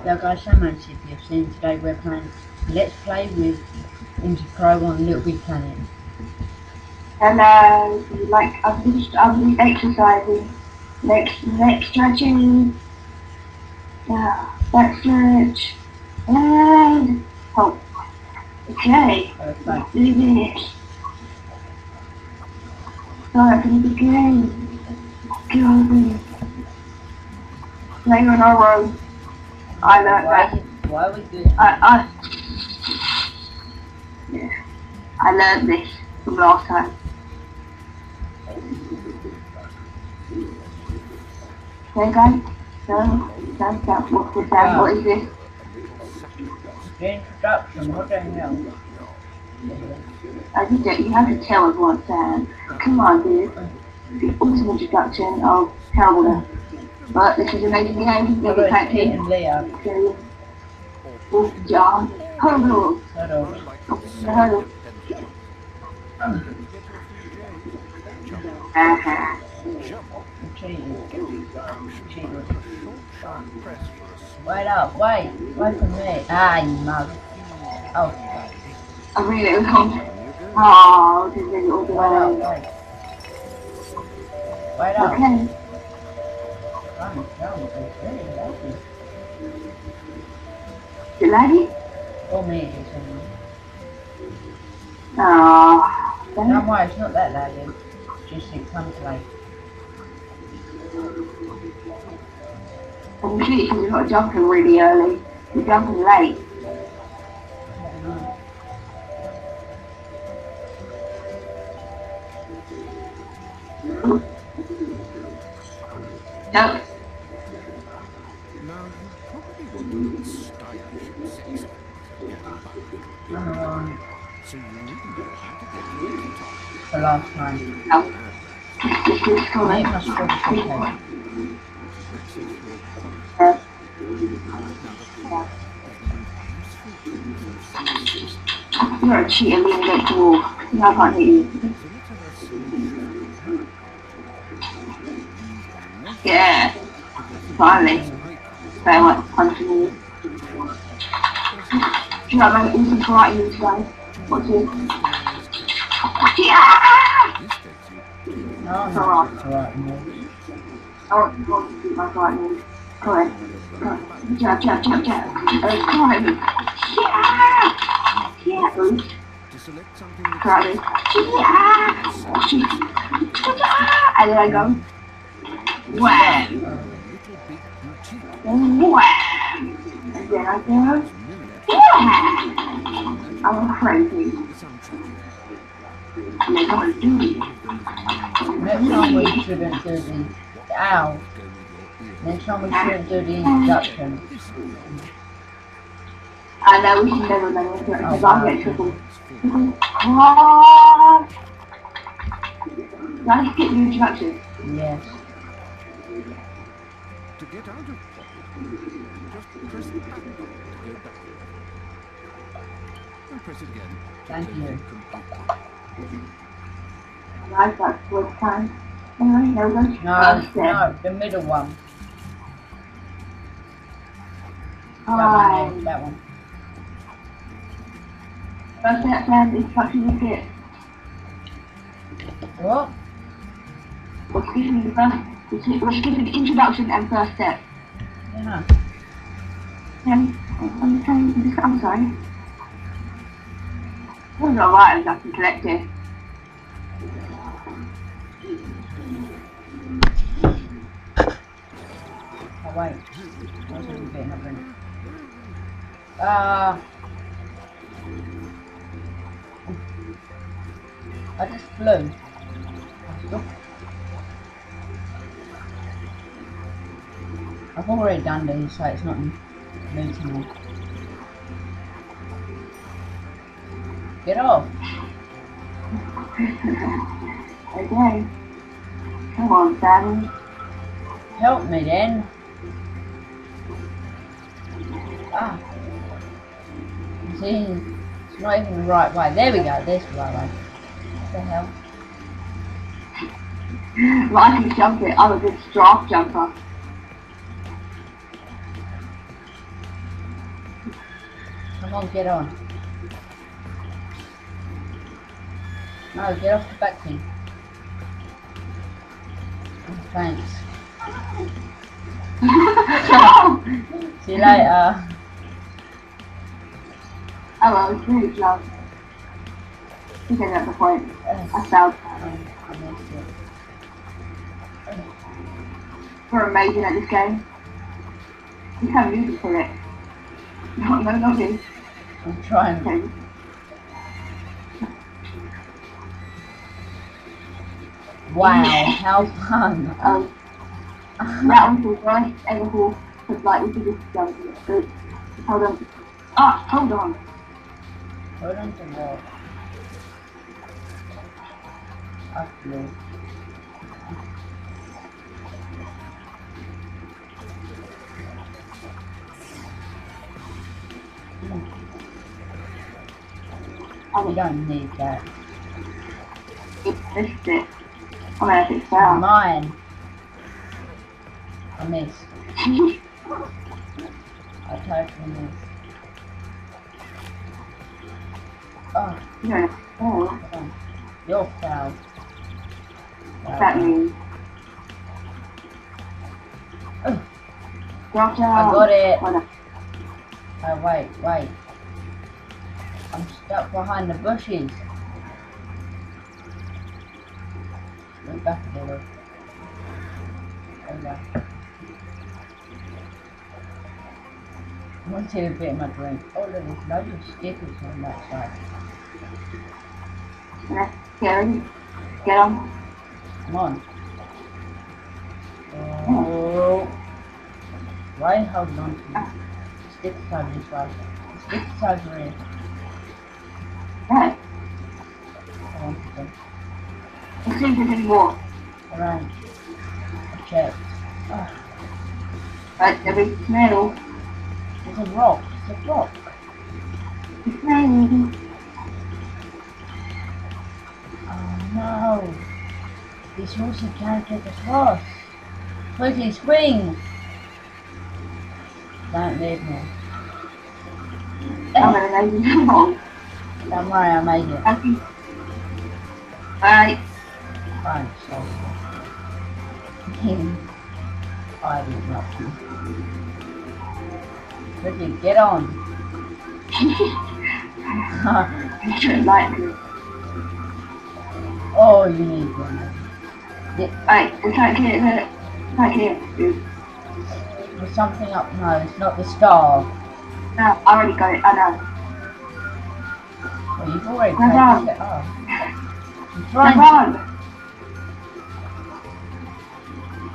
There guys, so much if you've seen today we're playing Let's Play with Imzi Pro on Little Big Planet. Hello, um, like I've finished, I've been exercising. Next, next stretching. Yeah, back stretch. And, oh, okay, so, do this. Start from the beginning. Go. Playing on our road. I learned why, that. why are we doing I, I, yeah, I learned this from last time. Okay, guys. So, that's that. What's this? That? Ah. What is this? the introduction? What the hell? I think that you have to tell us what's that. Come on, dude. The awesome introduction of terribleness. But this is amazing game. Maybe can't Pete see. and Leo? Okay. Wolf John. Hurdle. Hurdle. Uh-huh. Wait up, wait. Wait for me. Ah, you mug. Oh, I really was Oh, this is all the wait up. Wait up. Okay. Come, come, it's really lucky. The lady? For oh, me, it's in Oh, Don't worry, it's not that late. Just it comes late. I'm sure because you're not jumping really early. You're jumping late. No. The last time. Is I must go to. Uh, You're a cheater wall. No, I can't hear you. Yeah. Finally. Much punching you. Do you know I'm into karate moves, guys? What's it? Yeah! No, alright. it's alright, no. I want to do my karate move. Go ahead. Jab, jab, jab, jab. Uh, karate move. Yeah! Yeah! Oops. To select something that's Karate. Yeah! Oh, shit. And then I go. Wham! Wham! I go. Yeah! I'm crazy. I'm do it. Next time we do the... Ow. Do the introduction. I know we should never done it because I'll get triple. Let's get introduction. Yes. To get out of just press the button to go back. And press it again. Thank you. Complete. Right, that's what time. Anyway, there we go. No, no, the middle one. That one, that one. First step then, instruction is it. What? We're skipping the first, we're skipping the introduction and first step. Yeah. Um, I'm sorry, I'm sorry. It was alright, I can collect it. Wait. I was going to get. Uh... I just flew. I've already done these, so it's not new to me. Get off. Okay. Come on, Sammy. Help me then. Ah. See, it's not even the right way. There we go, there's the right way. What the hell? Well, I can jump it. I'm a good draft jumper. On, get on. No, get off the back thing. Oh, Thanks. See you later. Oh well, it's really close. I think I got the point. Uh, I failed. it. We're amazing at this game. You have music for it. No, no, not me. I'm trying. Okay. Wow, how fun. Um, that one was right ever cool. Because like we could just jump in it. But hold on. Ah, hold on. Hold on to what? Actually. I We don't need that. it missed it. I'm gonna fix that. Mine. I missed. I totally missed. Oh, you know, oh. You're foul. what's that mean? Oh. Drop down. I got it. Oh, no. Oh, wait, wait. I'm behind the bushes. Move back a little. There we go. I want to take a bit of my drink. Oh, look, there's loads of stickers on that side. Let's get ready. Get on. Come on. Oh. Why holding on to me? Stickers over this way. Stickers over here. Right. Them. Let's see if there's any more. Alright. Checked. Oh, ah. Right, there is snail. there's a rock. There's a rock. It's Snail. Oh no. This horse can't get across. Quickly swing. Don't leave me. I'm gonna leave you Don't worry, I. Thank you. Right. Fine, so. I did nothing. Quickly, get on. Oh, you need one. Right, we can't get it. We can't get it. There's something up. No, it's not the star. No, I already got it. I know. Come on. Come on.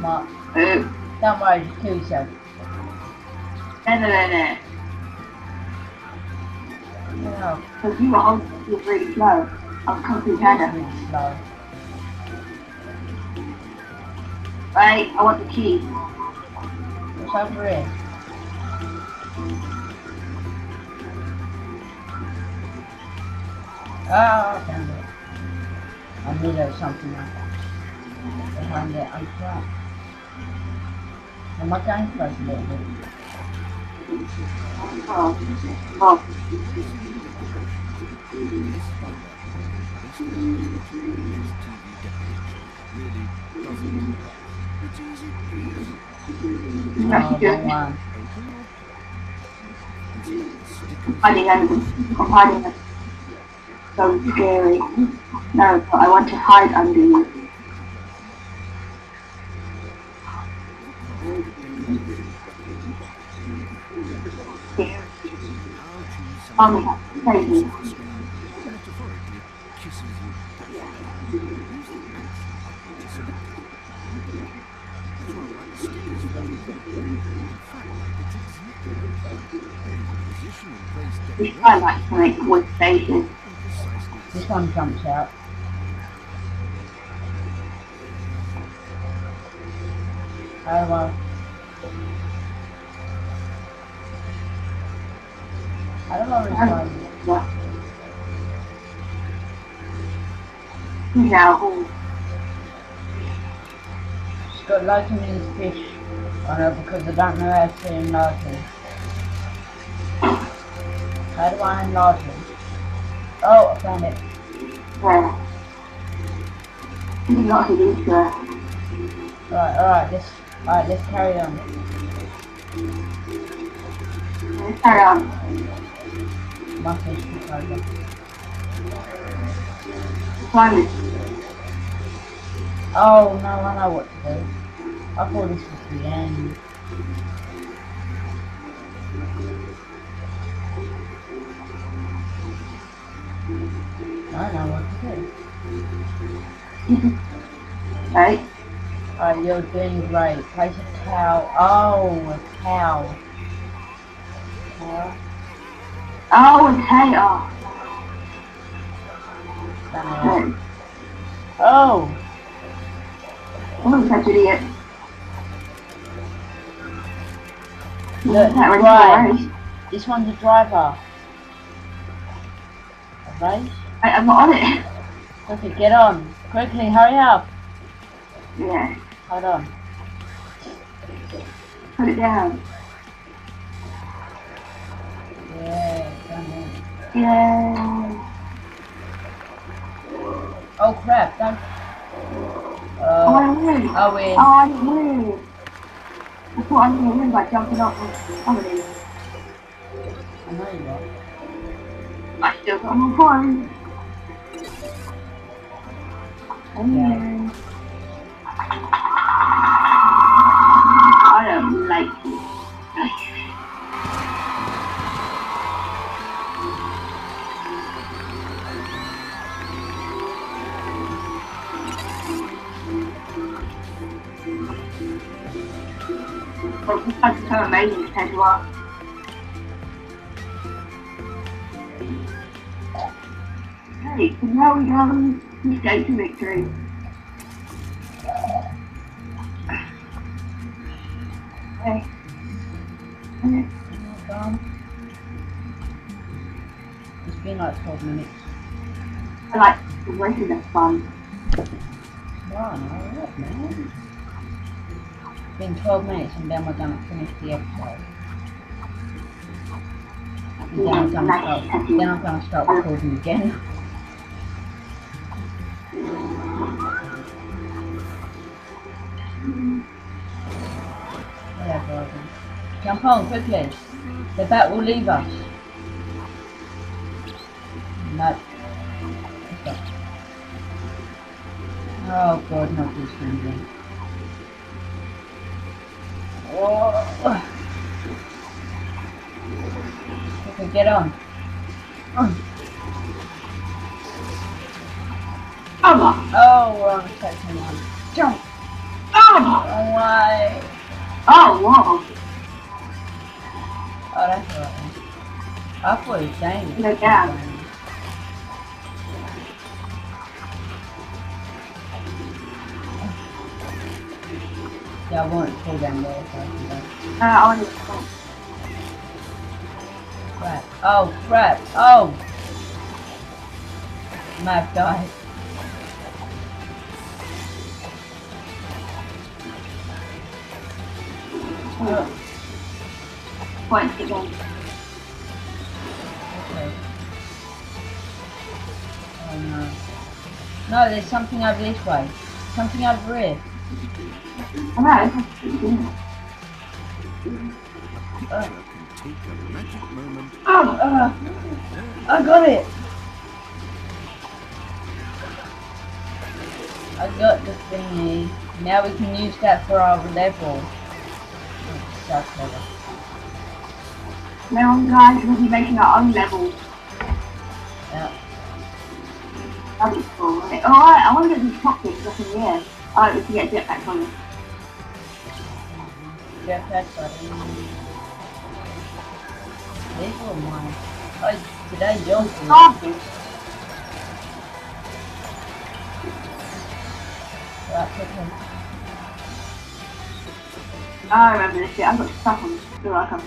Mark, Boo. don't worry, just kill yourself. No, Because you were holding really slow. I was coming through really. Right, I want the key. What's over here? I found it. I knew there was something else. behind it. I'm trapped. Am I going close a little bit? Oh, oh. Oh, wrong one. I'm hiding under. So scary. No, but I want to hide under you. Oh, yeah, crazy. metaphorically you. We try like to make voice faces. This one jumps out. Oh well. I don't know. Yeah. Now, oh, It's got loads of these fish on it because I don't know how to them loading. How do I enlarge it? Oh, I found it. Where? There's a lot of these, uh, Alright, alright, let's alright, let's carry on. let's carry on. My fish is over. Climb it. Oh no, I know what to do. I thought this was the end. I know what to do. Right? Alright, you're doing great. Place a cow. Oh, a cow. Cow. Oh, okay, oh. Done it. Okay. Oh, Oh, such an idiot. Look, That right. this one's a driver. Alright, I, I'm not on it. okay, get on. Quickly, hurry up. Yeah. Hold on. Put it down. Yeah. Yeah. Oh crap, don't. Oh, Uh, I win. I win. Oh, I win. I thought I to win by jumping. I'm going to I know you are. I still got my point. Yeah. I don't like you. But this is so amazing compared to what Hey, now we have an escape to victory. Okay. Okay. Gone. It's been like 12 minutes. I like the races are fun. Wow, no, what, man? It's been 12 minutes and then we're gonna finish the episode. And then I'm gonna start, then I'm gonna start recording again. Jump on quickly. The bat will leave us. No. Oh god, not this friendly. Oh. Okay, get on. Oh, Oh, we're on the second one. Jump! why? oh, whoa. Oh, that's right. I put a thing. No. Yeah, I want to pull down there. oh I. Crap. Oh, crap. Oh! Map died. 21. Okay. Oh no. No, there's something over this way. Something over here. Alright. Uh. Oh, uh, I got it. I got the thingy. Now we can use that for our level. Oh, clever. now guys, we'll be making our own levels. Yeah. That'd be cool, wouldn't it? Alright, I want to get these topics up in the air. Alright, we can get jetpacks on it. Jetpack buddy. These were mine. Oh, today yours is. Oh. I remember this shit. I got stuck on this. Feel like I'm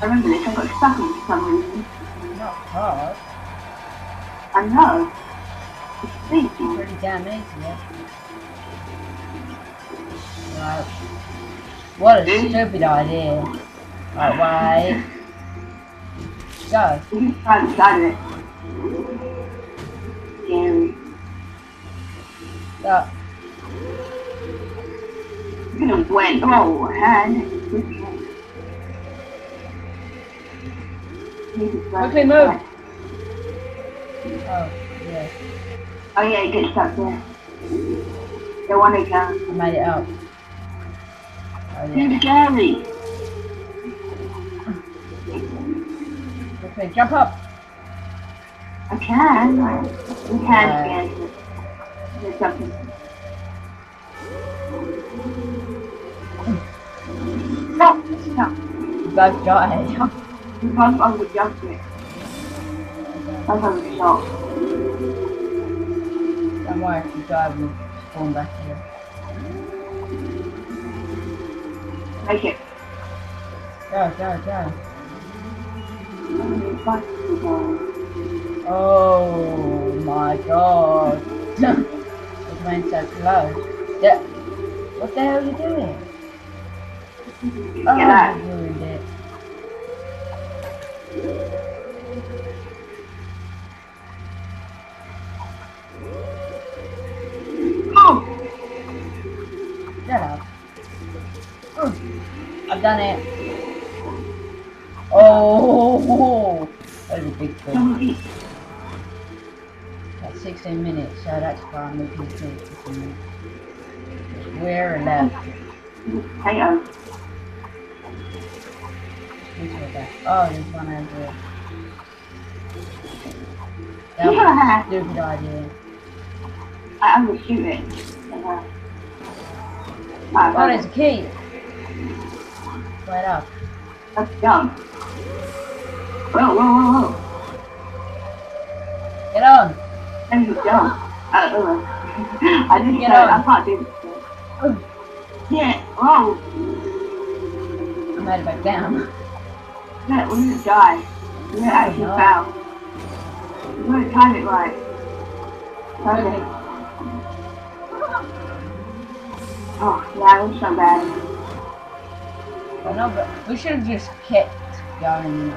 I remember this. I got stuck on for some reason. Not hard. I know. It's easy. Pretty damn easy, yeah. Right. What a stupid idea. Right, wait. Go. You can try it. Scary. Go. You're gonna win. Oh. Quickly move. Oh, oh, yeah. Oh yeah, you get stuck there. The one that comes. I made it up. Oh, yeah. Too scary. Quickly, jump up. I can. You can uh, again. There's something. Stop! Stop! You both died. You both over jumped it. That's how we shot. Don't worry if you die, we'll spawn back here. Make it. Go, go, go. Fuck you guys. Oh my god. it went so close. Yeah. What the hell are you doing? Oh, Get out. I've done it. Oh, that was a big thing. That's 16 minutes, so that's fine. We can keep it in We're allowed. Potato. Which way back? Oh, there's one over there. That was a stupid idea. I, I'm. Uh, Oh, there's a key. Right up. Let's jump. Whoa, whoa, whoa, whoa. Get on. Jump. Uh, uh. I didn't Get say, on. I can't do this. Yeah, whoa. I made it back down. Yeah, we're gonna die. We're gonna actually fail. We're gonna time it right. Okay. Oh, yeah, that was so bad. I know, but we should have just kept going.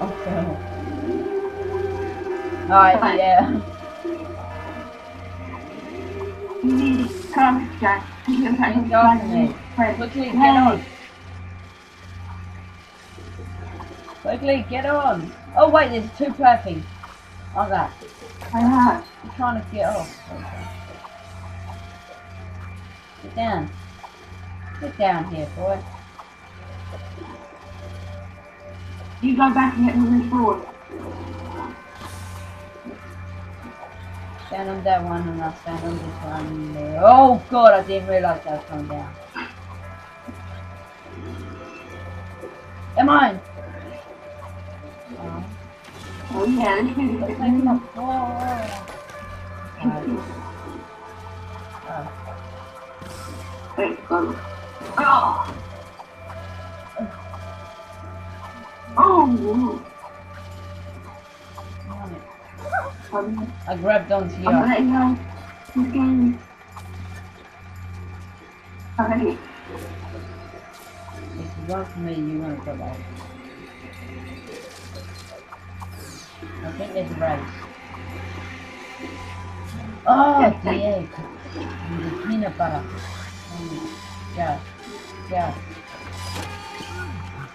Okay. Oh, Alright, yeah. You need to come, Jack. You can Thank me. Quickly, get on. Quickly, get on. Oh wait, there's two perfect. Like that. I have. I'm trying to get off. Okay. Get down. Get down here, boy. You go back and get moving forward. Stand on that one and I'll stand on this one. Oh god, I didn't realise that was coming down. Am I? Oh, Oh yeah, this is let's take him up. Whoa, whoa. Alright. Oh. Wait, go. Oh! Oh! I'm, grabbed onto I'm you. letting go. Game. Okay. If you want me, you want to go back. I think there's a race. Oh, egg. And the peanut butter. Mm, Yeah, yeah.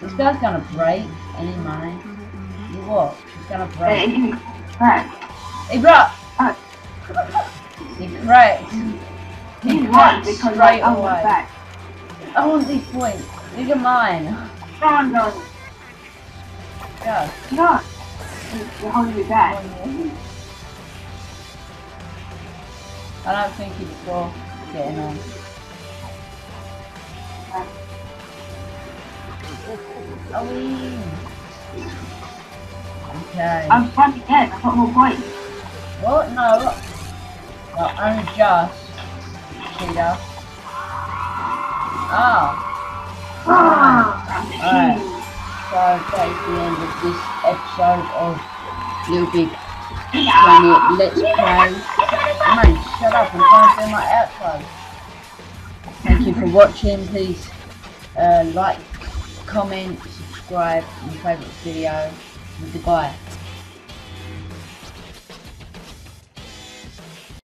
This guy's gonna break any money. You what? He's gonna Hey, break. crack. He broke! Uh, He cracked! He cracked because straight I away. back. I want these points. Look at mine. Come on, Go. No. You're holding me back. I don't think he's for getting on. Okay. I'm funny dead. I've got more points. What? No. Well, only just. Cheater. Oh. Ah, Alright. So that's the end of this episode of Little Big Planet Let's Play. Man, shut up. I'm trying to do my outro. Thank you for watching. Please uh, like, comment, subscribe, and favourite video. Goodbye.